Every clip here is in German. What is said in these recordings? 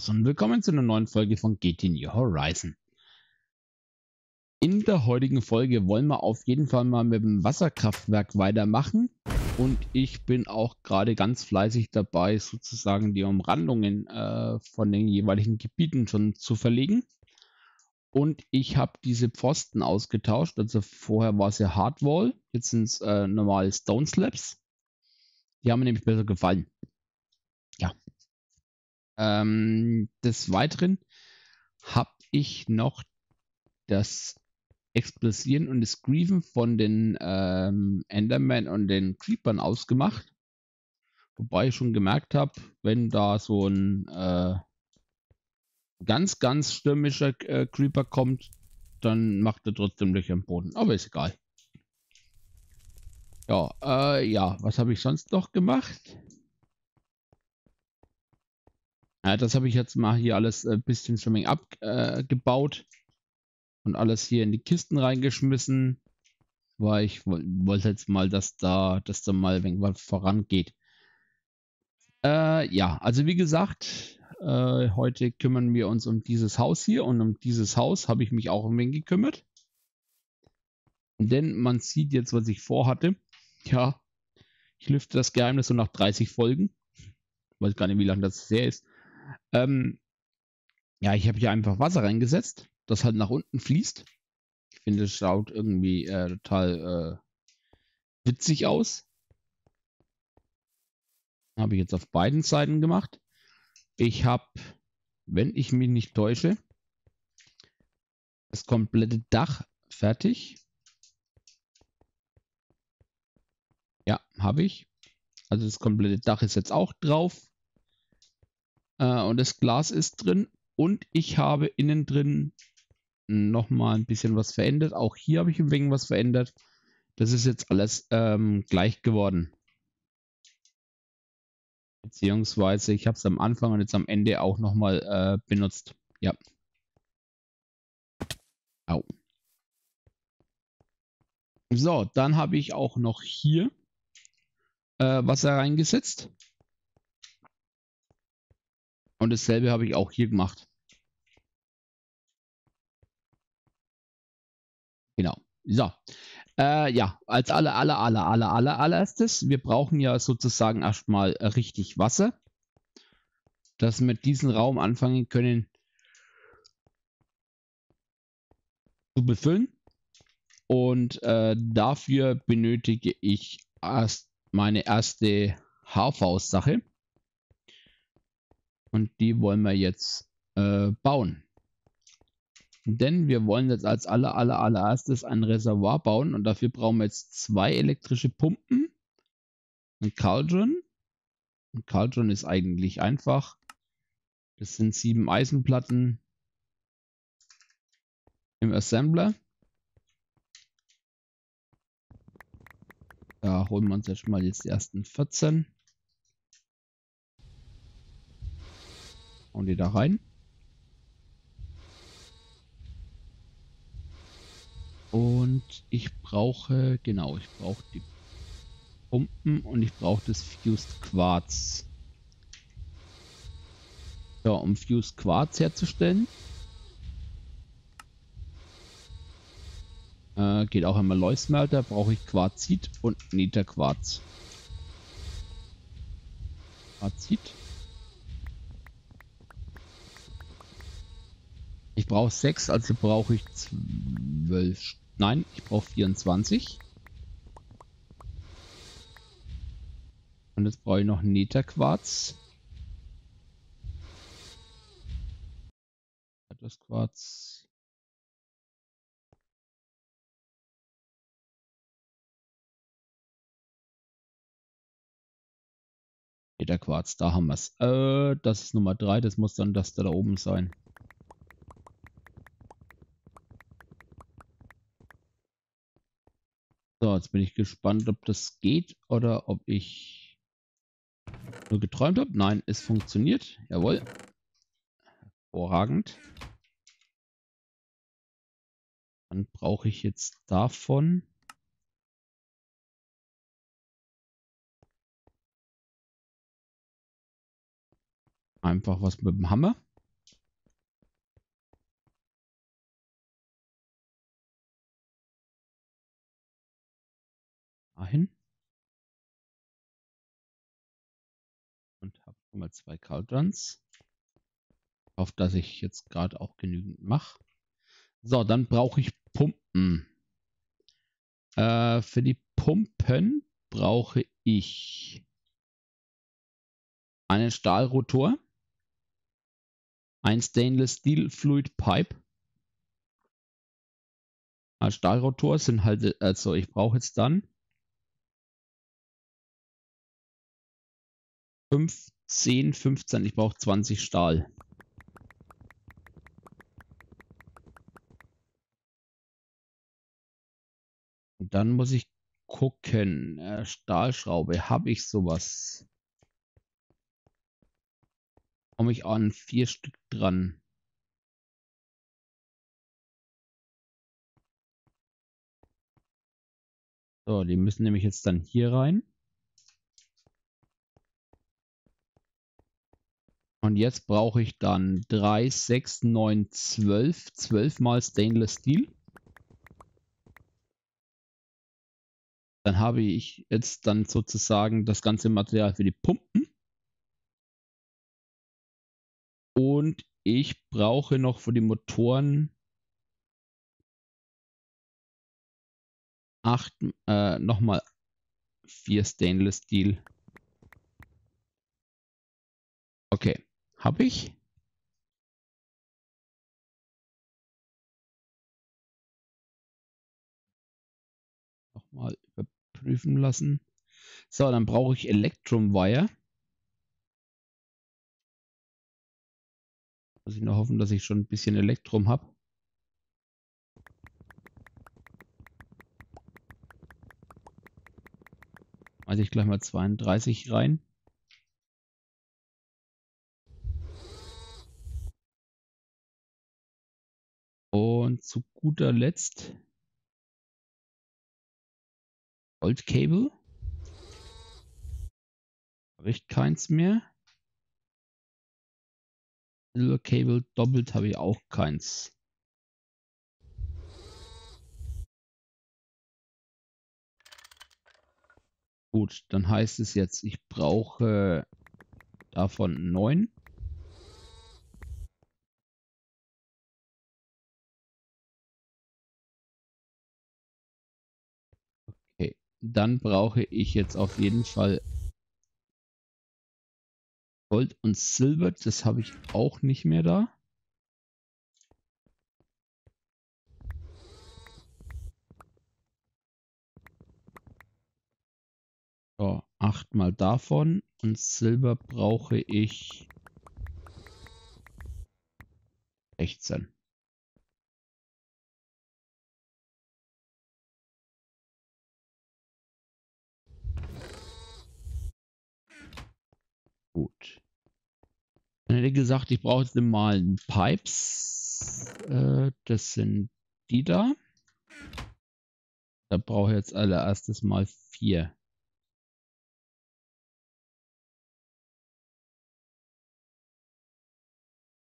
Servus und willkommen zu einer neuen Folge von GT New Horizon. In der heutigen Folge wollen wir auf jeden Fall mal mit dem Wasserkraftwerk weitermachen und ich bin auch gerade ganz fleißig dabei, sozusagen die Umrandungen äh, von den jeweiligen Gebieten schon zu verlegen. Und ich habe diese Pfosten ausgetauscht, also vorher war es ja Hardwall, jetzt sind es äh, normale Stone Slabs. Die haben mir nämlich besser gefallen. Ähm, des Weiteren habe ich noch das Explosieren und das Grieven von den ähm, Enderman und den Creepern ausgemacht. Wobei ich schon gemerkt habe, wenn da so ein äh, ganz, ganz stürmischer äh, Creeper kommt, dann macht er trotzdem Löcher im Boden. Aber ist egal. Ja, äh, ja, was habe ich sonst noch gemacht? Ja, das habe ich jetzt mal hier alles ein äh, bisschen mal abgebaut äh, und alles hier in die Kisten reingeschmissen, weil ich wollte jetzt mal, dass da, dass da mal ein was vorangeht. Äh, ja, also wie gesagt, äh, heute kümmern wir uns um dieses Haus hier und um dieses Haus habe ich mich auch ein wenig gekümmert. Denn man sieht jetzt, was ich vorhatte. Ja, ich lüfte das Geheimnis so nach 30 Folgen. Ich weiß gar nicht, wie lange das her ist. Ähm, ja, ich habe hier einfach Wasser reingesetzt, das halt nach unten fließt. Ich finde, es schaut irgendwie äh, total äh, witzig aus. Habe ich jetzt auf beiden Seiten gemacht. Ich habe, wenn ich mich nicht täusche, das komplette Dach fertig. Ja, habe ich. Also das komplette Dach ist jetzt auch drauf. Äh, und das Glas ist drin. Und ich habe innen drin nochmal ein bisschen was verändert. Auch hier habe ich ein wenig was verändert. Das ist jetzt alles ähm, gleich geworden. Beziehungsweise ich habe es am Anfang und jetzt am Ende auch nochmal äh, benutzt. Ja. Au. So, dann habe ich auch noch hier äh, Wasser reingesetzt. Und dasselbe habe ich auch hier gemacht. Genau. So. Äh, ja, als aller, aller, aller, aller, aller, allererstes, wir brauchen ja sozusagen erstmal richtig Wasser, dass wir mit diesem Raum anfangen können zu befüllen. Und äh, dafür benötige ich erst meine erste HV-Sache. Und die wollen wir jetzt äh, bauen. Denn wir wollen jetzt als aller, aller, allererstes ein Reservoir bauen und dafür brauchen wir jetzt zwei elektrische Pumpen, ein Cauldron. Ein Cauldron ist eigentlich einfach. Das sind sieben Eisenplatten im Assembler. Da holen wir uns erstmal jetzt die ersten 14. Und die da rein. Und ich brauche, genau, ich brauche die Pumpen und ich brauche das Fused Quarz. Ja, um Fused Quarz herzustellen. Äh, geht auch einmal Leusmelter, brauche ich Quarzit und Netherquarz. Quarzit. Brauche 6, also brauche ich 12. Nein, ich brauche 24. Und jetzt brauche ich noch Netherquarz. Das Quarz. Netherquarz, da haben wir es. Äh, das ist Nummer 3, das muss dann das da oben sein. So, jetzt bin ich gespannt, ob das geht oder ob ich nur geträumt habe. Nein, es funktioniert. Jawohl. Hervorragend. Dann brauche ich jetzt davon einfach was mit dem Hammer. ein. Und habe schon mal zwei Cauldrons. Auf dass ich jetzt gerade auch genügend mache. So, dann brauche ich Pumpen. Äh, für die Pumpen brauche ich einen Stahlrotor, ein Stainless Steel Fluid Pipe. Ein Stahlrotor sind halt, also ich brauche jetzt dann 5, 10, 15, ich brauche 20 Stahl. Und dann muss ich gucken. Äh, Stahlschraube, habe ich sowas? Komme ich an vier Stück dran? So, die müssen nämlich jetzt dann hier rein. Und jetzt brauche ich dann 3, 6, 9, 12. 12 mal Stainless Steel. Dann habe ich jetzt dann sozusagen das ganze Material für die Pumpen. Und ich brauche noch für die Motoren acht, äh, nochmal vier Stainless Steel. Okay, habe ich. Nochmal überprüfen lassen. So, dann brauche ich Electrum Wire. Muss ich nur hoffen, dass ich schon ein bisschen Elektrum habe. Also ich gleich mal 32 rein. Zu guter Letzt Gold Cable. Habe ich keins mehr. Silver Cable doppelt habe ich auch keins. Gut, dann heißt es jetzt, ich brauche davon neun. Dann brauche ich jetzt auf jeden Fall Gold und Silber. Das habe ich auch nicht mehr da. So, achtmal davon. Und Silber brauche ich 16. Gut. Dann hätte ich gesagt, ich brauche jetzt mal einen Pipes. Äh, das sind die da. Da brauche ich jetzt allererstes mal vier.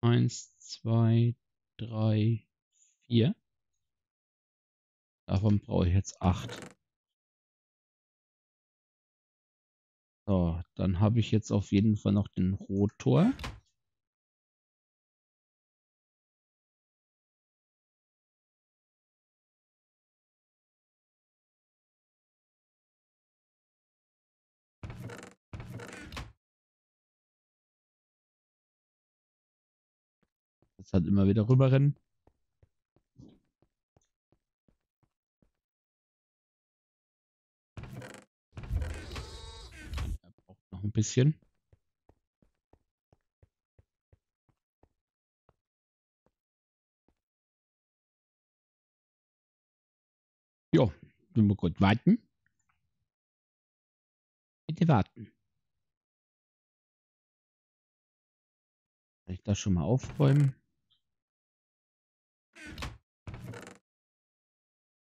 Eins, zwei, drei, vier. Davon brauche ich jetzt acht. So, dann habe ich jetzt auf jeden Fall noch den Rotor. Jetzt halt immer wieder rüberrennen. Bisschen. Ja, wir mal kurz warten. Bitte warten. Kann ich das schon mal aufräumen?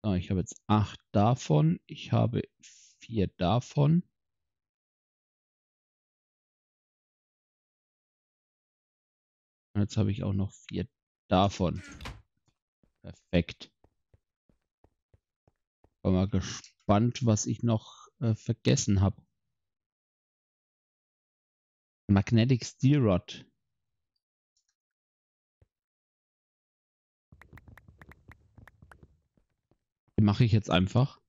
So, ich habe jetzt acht davon. Ich habe vier davon. Jetzt habe ich auch noch vier davon. Perfekt. Bin mal gespannt, was ich noch äh, vergessen habe. Magnetic Steel Rod. Die mache ich jetzt einfach.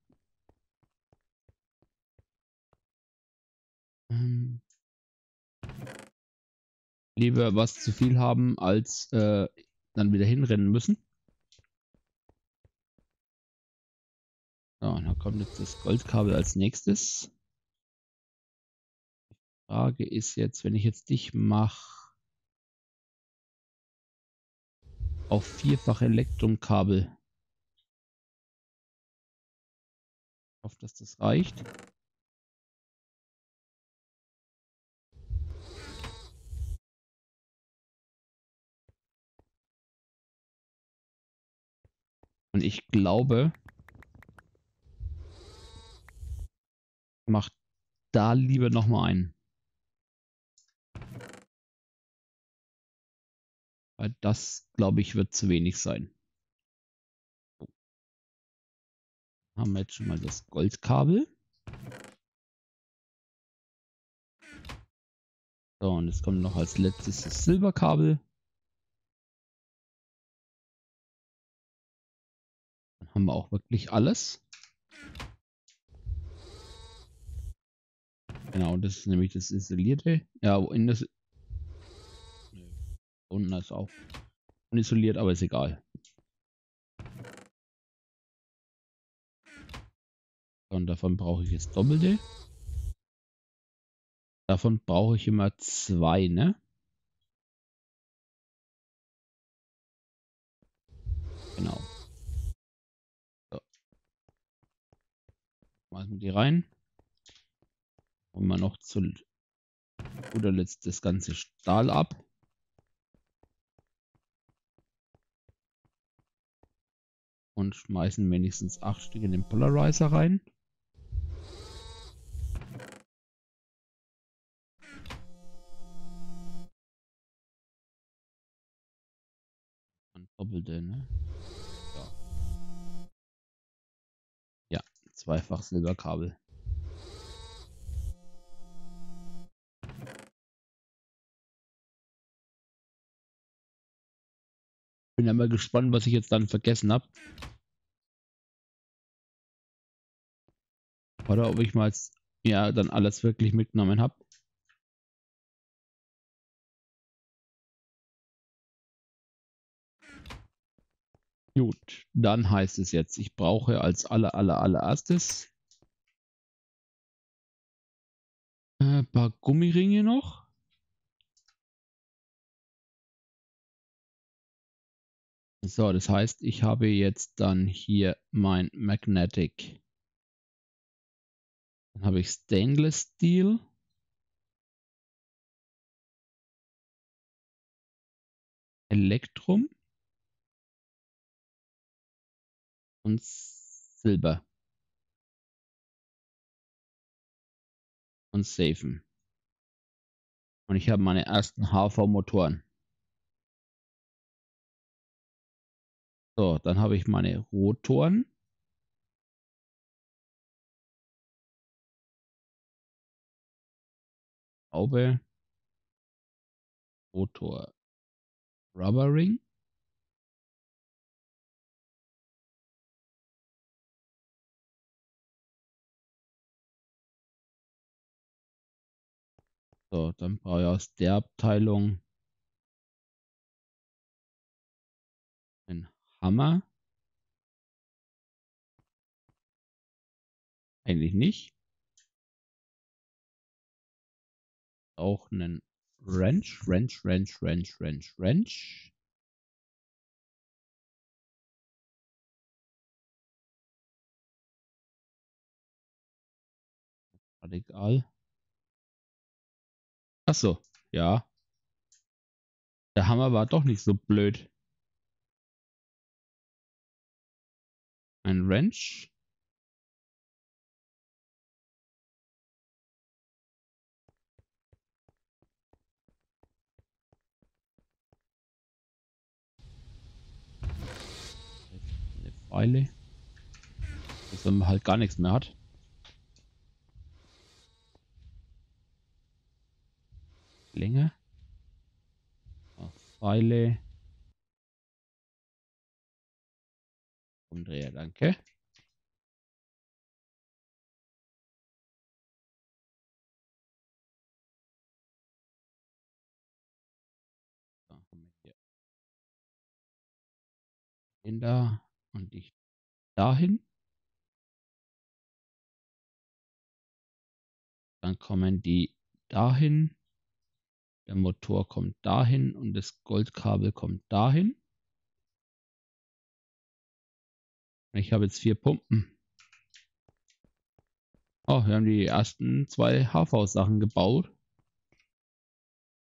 Lieber was zu viel haben, als äh, dann wieder hinrennen müssen. So, und dann kommt jetzt das Goldkabel als nächstes. Die Frage ist jetzt, wenn ich jetzt dich mache auf vierfach Elektrumkabel. Ich hoffe, dass das reicht. Und ich glaube, macht da lieber noch mal einen. Weil das, glaube ich, wird zu wenig sein. Haben wir jetzt schon mal das Goldkabel. So, und es kommt noch als letztes das Silberkabel. Haben wir auch wirklich alles. Genau, das ist nämlich das isolierte. Ja, in das. Unten ist auch unisoliert, aber ist egal. Und davon brauche ich jetzt doppelte. Davon brauche ich immer zwei, ne? Genau. Machen wir die rein. Und mal noch zu guter Letzt das ganze Stahl ab. Und schmeißen wenigstens acht Stück in den Polarizer rein. Doppelte, ne? Zweifach Silberkabel. Bin ja gespannt, was ich jetzt dann vergessen habe. Oder ob ich mal ja dann alles wirklich mitgenommen habe. Gut, dann heißt es jetzt, ich brauche als aller aller allererstes ein äh, paar Gummiringe noch. So, das heißt, ich habe jetzt dann hier mein Magnetic. Dann habe ich Stainless Steel. Elektrum. Und Silber. Und Safen. Und ich habe meine ersten HV-Motoren. So, dann habe ich meine Rotoren. Haube. Rotor. Rubbering. So, dann brauche ich aus der Abteilung Hammer? Eigentlich nicht. Auch einen Wrench, Wrench, Wrench, Wrench, Wrench, Wrench. Egal. Ach so, ja. Der Hammer war doch nicht so blöd. Ein Wrench. Eine Pfeile. Dass man halt gar nichts mehr hat. Länger. Pfeile. Umdreher, danke. Den da und ich dahin. Dann kommen die dahin. Der Motor kommt dahin und das Goldkabel kommt dahin. Ich habe jetzt vier Pumpen. Oh, wir haben die ersten zwei HV-Sachen gebaut.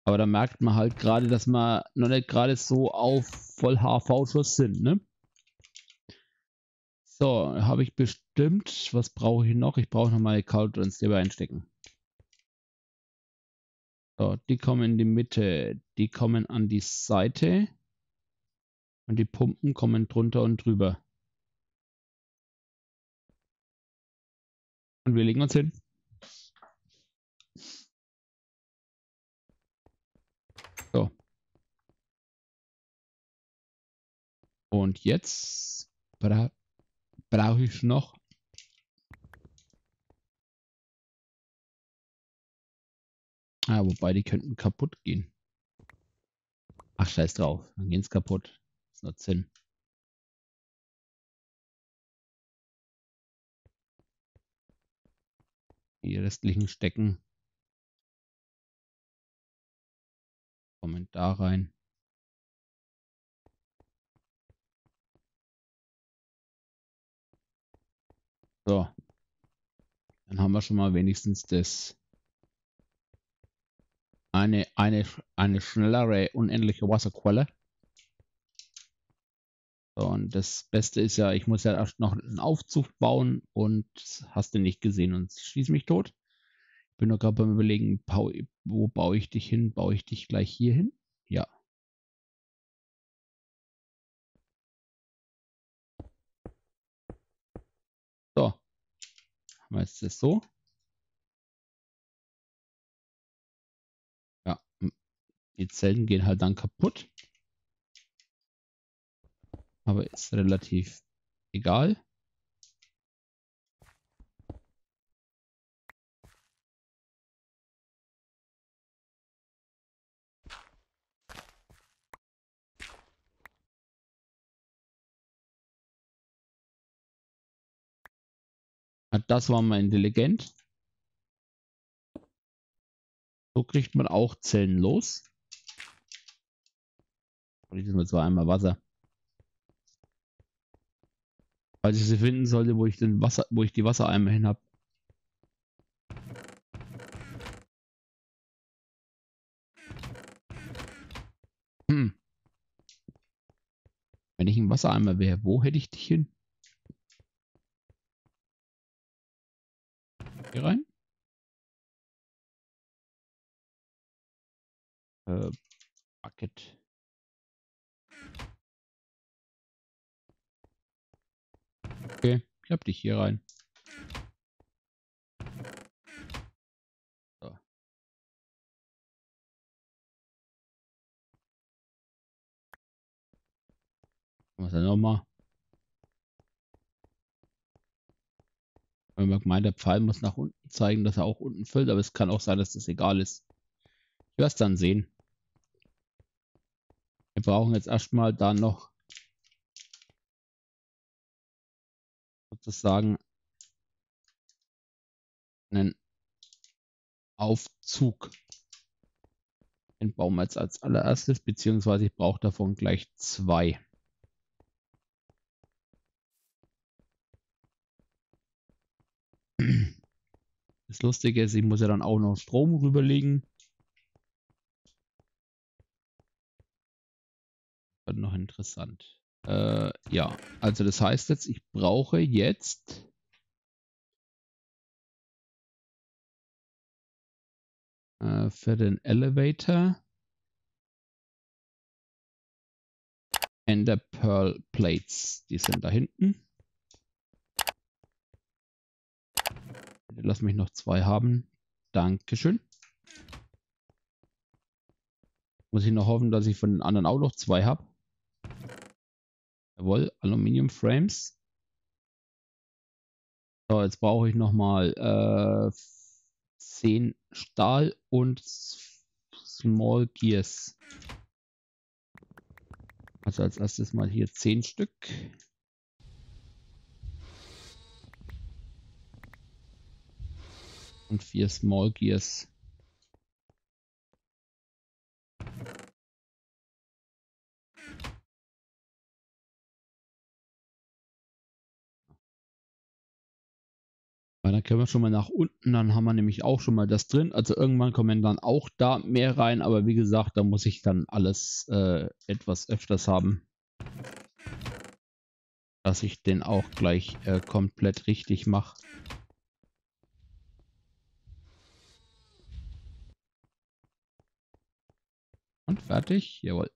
Aber da merkt man halt gerade, dass wir noch nicht gerade so auf voll HV-Schuss sind, ne? So, habe ich bestimmt. Was brauche ich noch? Ich brauche noch meine Cauldrons, die wir einstecken. So, die kommen in die Mitte. Die kommen an die Seite. Und die Pumpen kommen drunter und drüber. Und wir legen uns hin. So. Und jetzt bra brauche ich noch Ah, wobei die könnten kaputt gehen. Ach, scheiß drauf. Dann gehen es kaputt. Ist nur Sinn. Die restlichen Stecken kommen da rein. So. Dann haben wir schon mal wenigstens das eine, eine, eine schnellere, unendliche Wasserquelle. Und das Beste ist ja, ich muss ja erst noch einen Aufzug bauen und hast du nicht gesehen und schieß mich tot. Ich bin noch gerade beim Überlegen, wo baue ich dich hin? Baue ich dich gleich hier hin? Ja. So. Haben wir jetzt das so. Die Zellen gehen halt dann kaputt aber ist relativ egal. Das war mal intelligent. So kriegt man auch Zellen los. Und diesmal zwar einmal Wasser. Falls ich sie finden sollte, wo ich den Wasser, wo ich die Wassereimer hin habe. Hm. Wenn ich ein Wassereimer wäre, wo hätte ich dich hin? Hier rein? Äh, Bucket. Okay, ich hab dich hier rein. Was denn nochmal? Wenn man gemeint, der Pfeil muss nach unten zeigen, dass er auch unten füllt, aber es kann auch sein, dass das egal ist. Ich werde es dann sehen. Wir brauchen jetzt erstmal da noch sozusagen einen Aufzug. Den jetzt als allererstes, beziehungsweise ich brauche davon gleich zwei. Das Lustige ist, ich muss ja dann auch noch Strom rüberlegen. Wird noch interessant. Äh, ja, also das heißt jetzt, ich brauche jetzt äh, für den Elevator Ender Pearl Plates. Die sind da hinten. Lass mich noch zwei haben. Dankeschön. Muss ich noch hoffen, dass ich von den anderen auch noch zwei habe. Jawohl, Aluminium Frames. So, jetzt brauche ich nochmal äh, 10 Stahl und Small Gears. Also als erstes mal hier 10 Stück. Und vier Small Gears. Können wir schon mal nach unten, dann haben wir nämlich auch schon mal das drin. Also irgendwann kommen dann auch da mehr rein, aber wie gesagt, da muss ich dann alles äh, etwas öfters haben. Dass ich den auch gleich äh, komplett richtig mache. Und fertig, jawohl.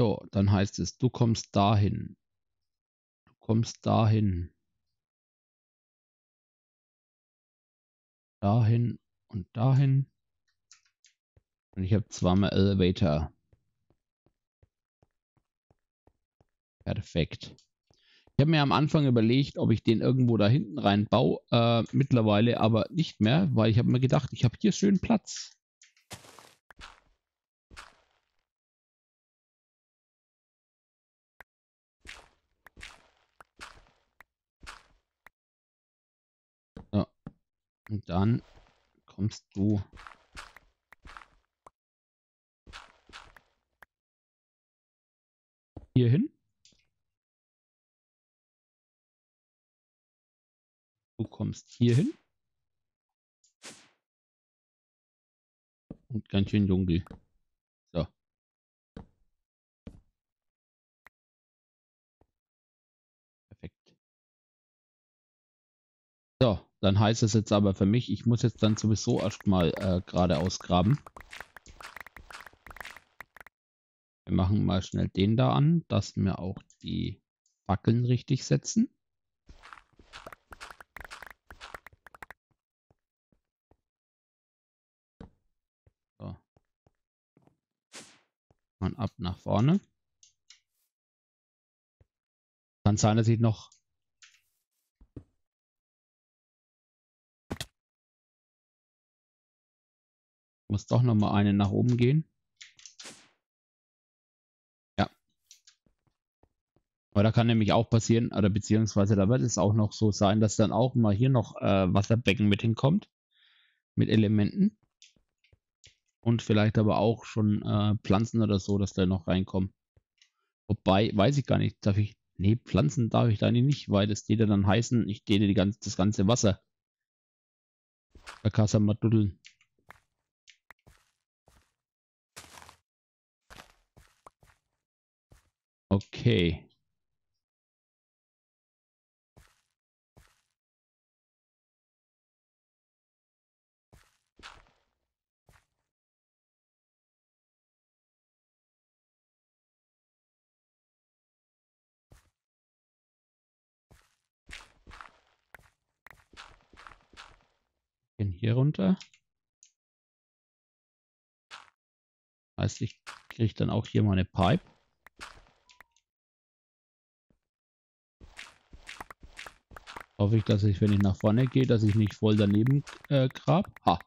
So, dann heißt es, du kommst dahin. Du kommst dahin. Dahin und dahin. Und ich habe zweimal Elevator. Perfekt. Ich habe mir am Anfang überlegt, ob ich den irgendwo da hinten rein baue. Äh, mittlerweile aber nicht mehr, weil ich habe mir gedacht, ich habe hier schön Platz. Und dann kommst du hier hin. Du kommst hier hin. Und ganz schön dunkel. So. Perfekt. So. Dann heißt es jetzt aber für mich, ich muss jetzt dann sowieso erstmal äh, gerade ausgraben. Wir machen mal schnell den da an, dass wir auch die Fackeln richtig setzen. So. Und ab nach vorne. Kann sein, dass ich noch Muss doch noch mal eine nach oben gehen. Ja. Aber da kann nämlich auch passieren, oder beziehungsweise da wird es auch noch so sein, dass dann auch mal hier noch äh, Wasserbecken mit hinkommt. Mit Elementen. Und vielleicht aber auch schon äh, Pflanzen oder so, dass da noch reinkommen. Wobei, weiß ich gar nicht, darf ich. Nee, Pflanzen darf ich da nicht, weil das würde dann heißen, ich dehne die ganze, das ganze Wasser. Da kann man mal duddeln. Okay. Hier runter. Heißt, ich kriege dann auch hier meine Pipe. Hoffe ich, dass ich, wenn ich nach vorne gehe, dass ich nicht voll daneben äh, grab. Ha.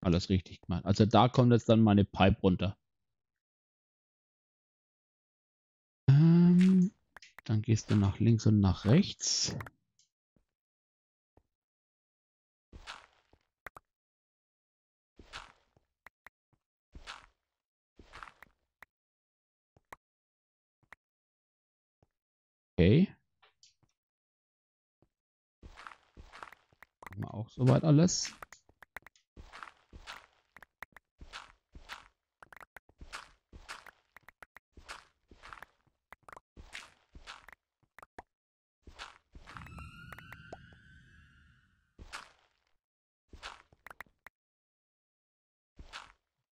Alles richtig gemacht. Also da kommt jetzt dann meine Pipe runter. Ähm, dann gehst du nach links und nach rechts. Okay. Haben wir auch soweit alles.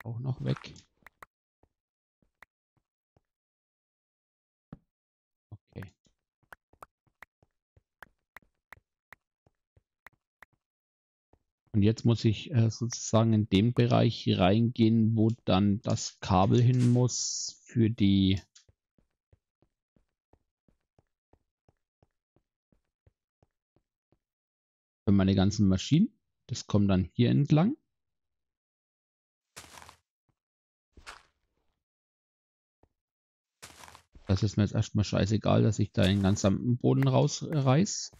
Auch noch weg. Und jetzt muss ich äh, sozusagen in den Bereich reingehen, wo dann das Kabel hin muss für die für meine ganzen Maschinen. Das kommt dann hier entlang. Das ist mir jetzt erstmal scheißegal, dass ich da den ganzen Boden rausreiß.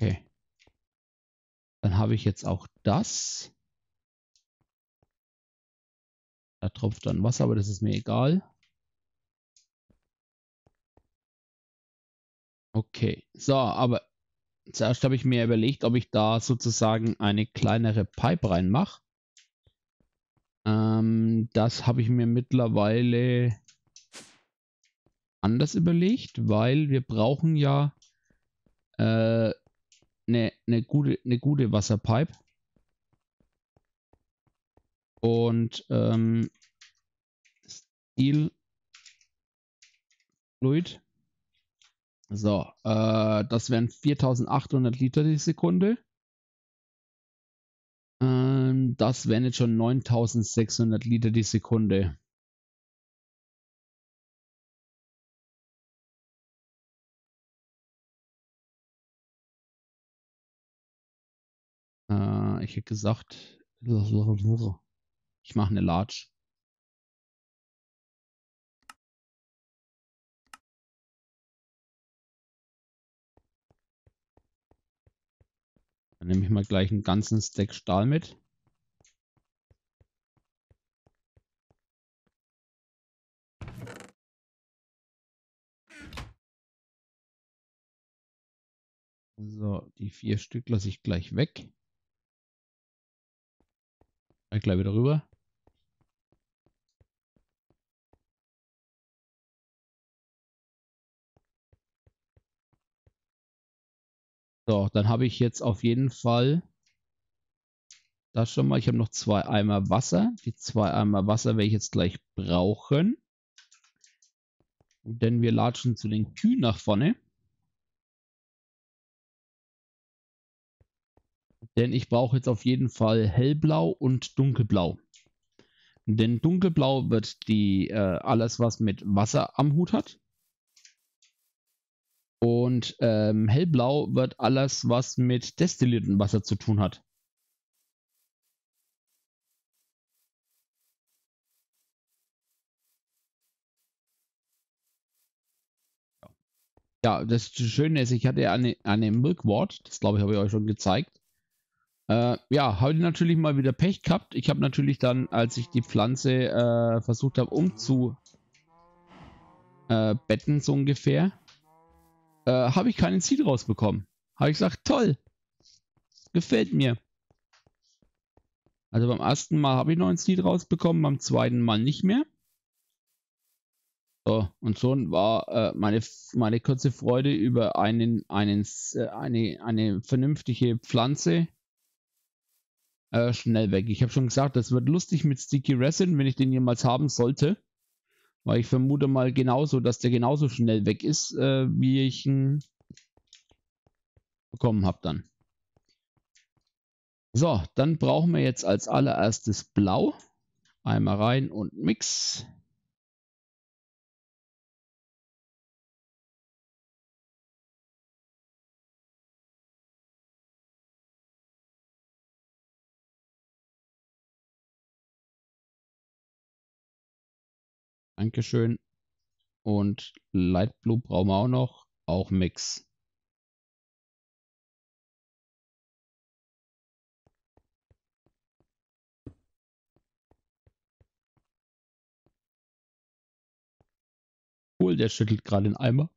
Okay. Dann habe ich jetzt auch das. Da tropft dann Wasser, aber das ist mir egal. Okay, so, aber zuerst habe ich mir überlegt, ob ich da sozusagen eine kleinere Pipe reinmache. Ähm, das habe ich mir mittlerweile anders überlegt, weil wir brauchen ja äh, ne, ne gute, ne gute Wasserpipe. Und ähm, Steel Fluid. So, äh, das wären 4800 Liter die Sekunde. Ähm, das wären jetzt schon 9600 Liter die Sekunde. Ich hätte gesagt, ich mache eine Large. Dann nehme ich mal gleich einen ganzen Stack Stahl mit. So, die vier Stück lasse ich gleich weg. Gleich wieder rüber. So, dann habe ich jetzt auf jeden Fall das schon mal. Ich habe noch zwei Eimer Wasser. Die zwei Eimer Wasser werde ich jetzt gleich brauchen. Denn wir latschen zu den Kühen nach vorne. Denn ich brauche jetzt auf jeden Fall hellblau und dunkelblau. Denn dunkelblau wird die äh, alles, was mit Wasser am Hut hat. Und ähm, hellblau wird alles, was mit destilliertem Wasser zu tun hat. Ja, das Schöne ist, ich hatte eine, eine Milkwort, das glaube ich, habe ich euch schon gezeigt. Äh, ja, ich natürlich mal wieder Pech gehabt. Ich habe natürlich dann, als ich die Pflanze äh, versucht habe umzubetten, äh, so ungefähr, äh, habe ich keinen Seed rausbekommen. Habe ich gesagt, toll. Gefällt mir. Also beim ersten Mal habe ich noch ein Seed rausbekommen, beim zweiten Mal nicht mehr. So, und schon war äh, meine, meine kurze Freude über einen, einen, äh, eine, eine vernünftige Pflanze äh, schnell weg. Ich habe schon gesagt, das wird lustig mit Sticky Resin, wenn ich den jemals haben sollte. Weil ich vermute mal genauso, dass der genauso schnell weg ist, äh, wie ich ihn bekommen habe dann. So, dann brauchen wir jetzt als allererstes Blau. Einmal rein und Mix. Dankeschön. Und Light Blue brauchen wir auch noch. Auch Mix. Cool, der schüttelt gerade den Eimer.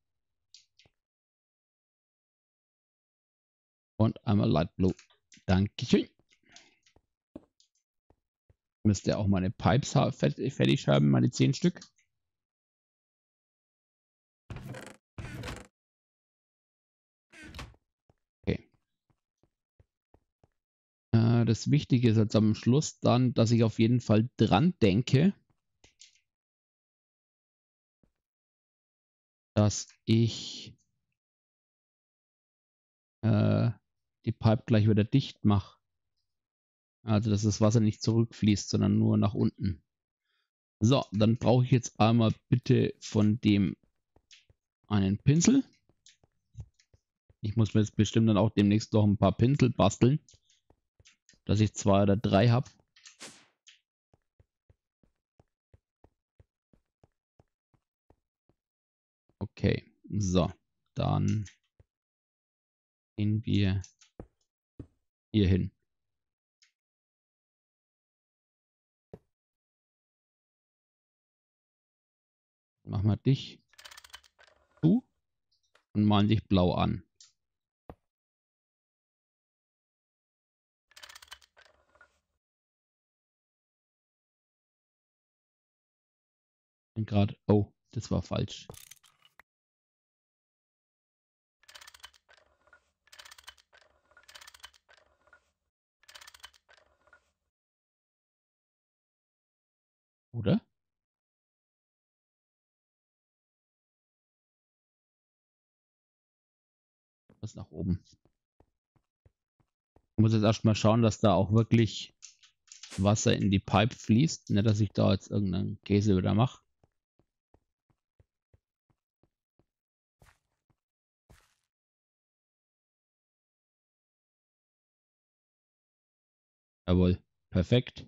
Und einmal Light Blue. Dankeschön. Müsste auch meine Pipes fertig haben, meine 10 Stück. Das Wichtige ist jetzt am Schluss dann, dass ich auf jeden Fall dran denke, dass ich äh, die Pipe gleich wieder dicht mache. Also, dass das Wasser nicht zurückfließt, sondern nur nach unten. So, dann brauche ich jetzt einmal bitte von dem einen Pinsel. Ich muss mir jetzt bestimmt dann auch demnächst noch ein paar Pinsel basteln, dass ich zwei oder drei habe. Okay, so, dann gehen wir hier hin. Machen wir dich zu und malen dich blau an. Gerade, oh, das war falsch. Oder? Was nach oben. Ich muss jetzt erstmal schauen, dass da auch wirklich Wasser in die Pipe fließt. Nicht, dass ich da jetzt irgendeinen Käse wieder mache. Jawohl, perfekt.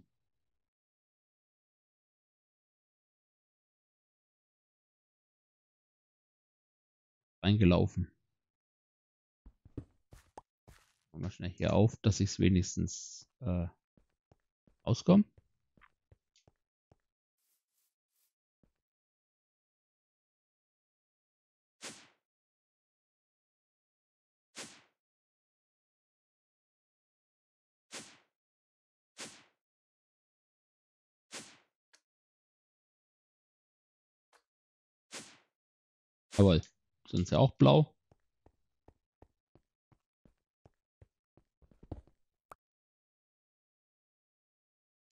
Eingelaufen. Wir schnell hier auf, dass ich es wenigstens äh, auskomme. Jawohl. Sind sie auch blau?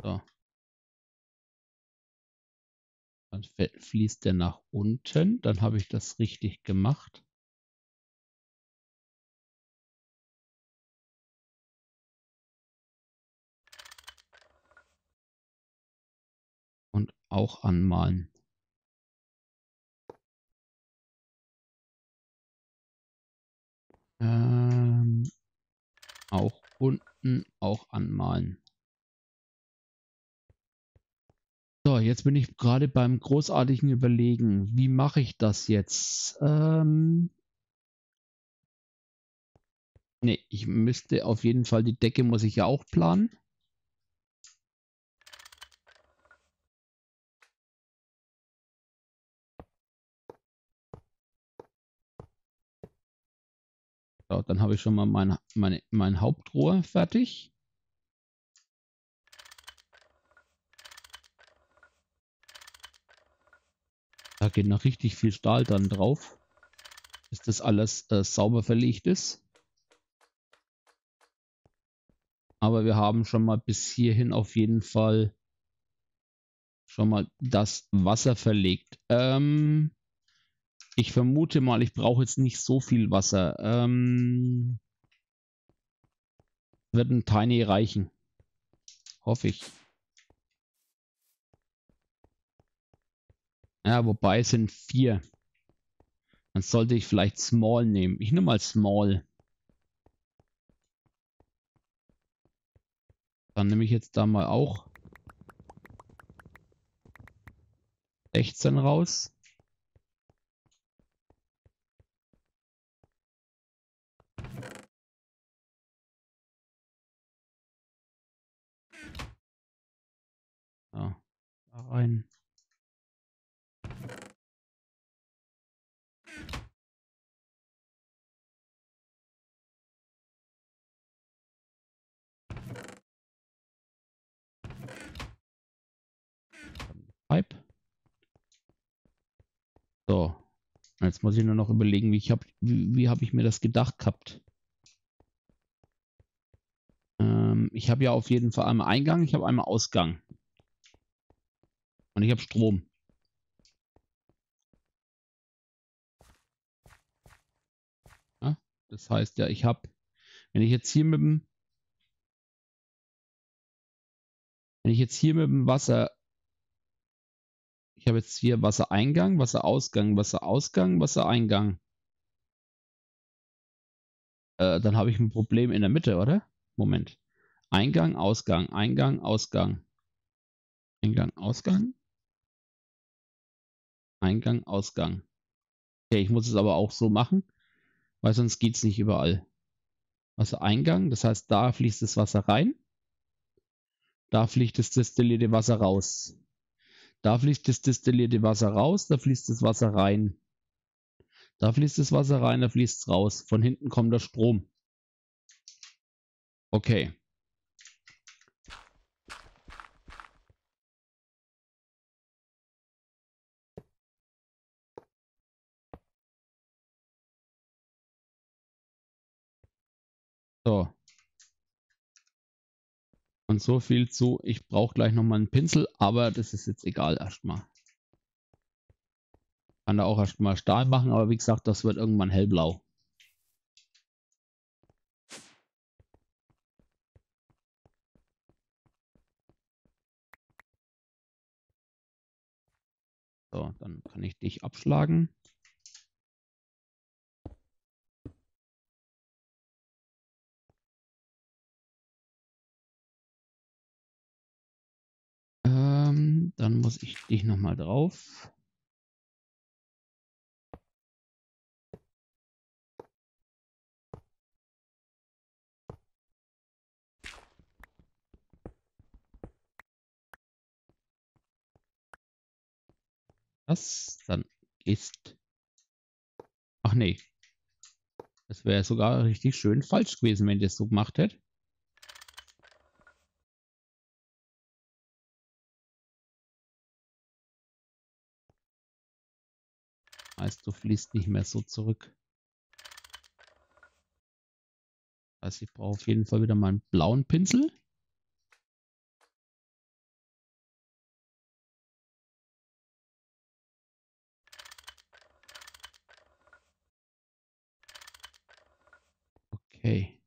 So. Dann fließt der nach unten. Dann habe ich das richtig gemacht. Und auch anmalen. Ähm, auch unten auch anmalen. So, jetzt bin ich gerade beim großartigen Überlegen. Wie mache ich das jetzt? Ähm, ne, ich müsste auf jeden Fall, die Decke muss ich ja auch planen. So, dann habe ich schon mal mein, meine, mein Hauptrohr fertig. Da geht noch richtig viel Stahl dann drauf, bis das alles äh, sauber verlegt ist. Aber wir haben schon mal bis hierhin auf jeden Fall schon mal das Wasser verlegt. Ähm, ich vermute mal, ich brauche jetzt nicht so viel Wasser. Ähm, wird ein Tiny reichen. Hoffe ich. Ja, wobei es sind vier. Dann sollte ich vielleicht Small nehmen. Ich nehme mal Small. Dann nehme ich jetzt da mal auch 16 raus. Da rein. So. Jetzt muss ich nur noch überlegen, wie ich habe, wie, wie habe ich mir das gedacht gehabt? Ähm, ich habe ja auf jeden Fall einmal Eingang, ich habe einmal Ausgang. Und ich habe Strom. Ja, das heißt ja, ich habe, wenn ich jetzt hier mit dem, wenn ich jetzt hier mit dem Wasser, ich habe jetzt hier Wassereingang, Wasserausgang, Wasserausgang, Wassereingang. Äh, dann habe ich ein Problem in der Mitte, oder? Moment. Eingang, Ausgang, Eingang, Ausgang. Eingang, Ausgang. Eingang, Ausgang. Okay, ich muss es aber auch so machen, weil sonst geht es nicht überall. Also Eingang, das heißt, da fließt das Wasser rein. Da fließt das destillierte Wasser raus. Da fließt das destillierte Wasser raus, da fließt das Wasser rein. Da fließt das Wasser rein, da fließt es raus. Von hinten kommt der Strom. Okay. So. Und so viel zu, ich brauche gleich nochmal einen Pinsel, aber das ist jetzt egal erstmal. Kann da auch erstmal Stahl machen, aber wie gesagt, das wird irgendwann hellblau. So, dann kann ich dich abschlagen. Muss ich dich nochmal drauf. Das dann ist. Ach nee. Das wäre sogar richtig schön falsch gewesen, wenn ich das so gemacht hätte. Heißt, du fließt nicht mehr so zurück. Also ich brauche auf jeden Fall wieder mal einen blauen Pinsel. Okay.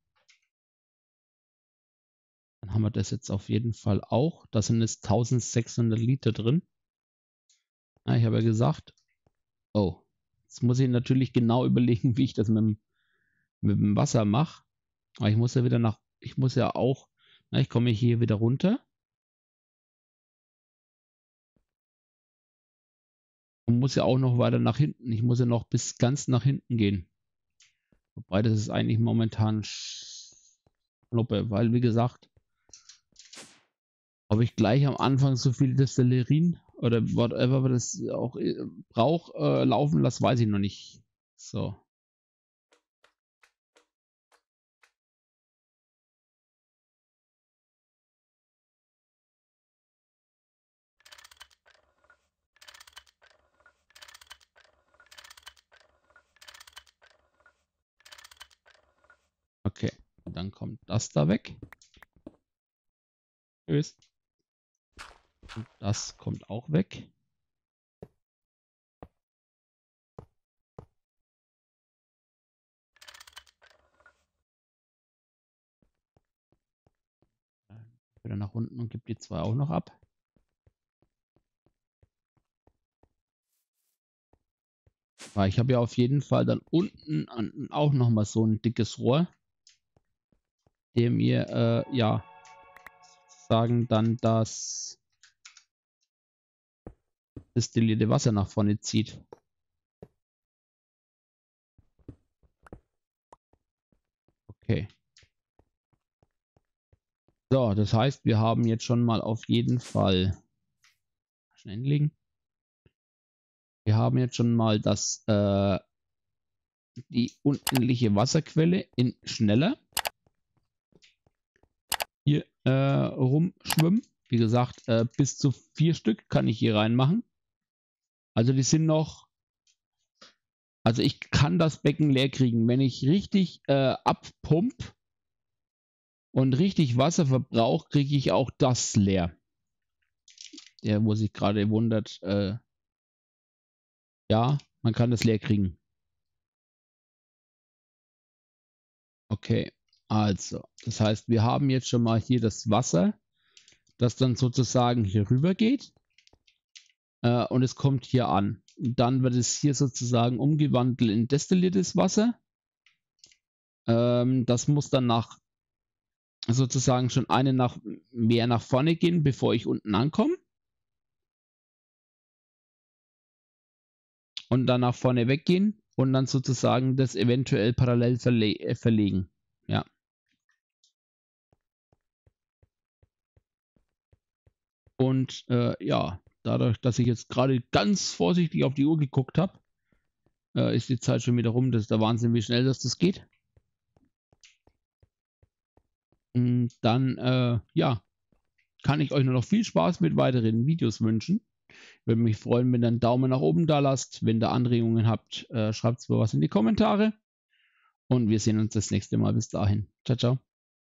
Dann haben wir das jetzt auf jeden Fall auch. Da sind jetzt 1600 Liter drin. Ja, ich habe ja gesagt, oh, jetzt muss ich natürlich genau überlegen, wie ich das mit dem, mit dem Wasser mache. Aber ich muss ja wieder nach, ich muss ja auch, na, ich komme hier wieder runter. Und muss ja auch noch weiter nach hinten. Ich muss ja noch bis ganz nach hinten gehen. Wobei das ist eigentlich momentan Schnuppe, weil wie gesagt, ob ich gleich am Anfang so viel Destillerien oder whatever das auch äh, brauche, äh, laufen lasse, weiß ich noch nicht. So. Okay, dann kommt das da weg. Tschüss. Und das kommt auch weg. Wieder nach unten und gibt die zwei auch noch ab. Weil ich habe ja auf jeden Fall dann unten auch noch mal so ein dickes Rohr der mir äh, ja sagen dann das destillierte Wasser nach vorne zieht. Okay. So, das heißt, wir haben jetzt schon mal auf jeden Fall schnell. Wir haben jetzt schon mal das äh, die unendliche Wasserquelle in schneller hier äh, rumschwimmen. Wie gesagt, äh, bis zu vier Stück kann ich hier reinmachen. Also die sind noch. Also ich kann das Becken leer kriegen, wenn ich richtig äh, abpump Und richtig Wasserverbrauch kriege ich auch das leer. Der, wo sich gerade wundert, äh, ja, man kann das leer kriegen. Okay, also, das heißt, wir haben jetzt schon mal hier das Wasser, das dann sozusagen hier rüber geht. Äh, und es kommt hier an. Dann wird es hier sozusagen umgewandelt in destilliertes Wasser. Ähm, das muss dann nach sozusagen schon eine nach mehr nach vorne gehen, bevor ich unten ankomme. Und dann nach vorne weggehen und dann sozusagen das eventuell parallel verle äh, verlegen. Ja. Und äh, ja, dadurch, dass ich jetzt gerade ganz vorsichtig auf die Uhr geguckt habe, äh, ist die Zeit schon wieder rum. Das ist der Wahnsinn, wie schnell das, das geht. Und dann, äh, ja, kann ich euch nur noch viel Spaß mit weiteren Videos wünschen. Würde mich freuen, wenn ihr einen Daumen nach oben da lasst. Wenn ihr Anregungen habt, äh, schreibt mir was in die Kommentare. Und wir sehen uns das nächste Mal. Bis dahin. Ciao, ciao.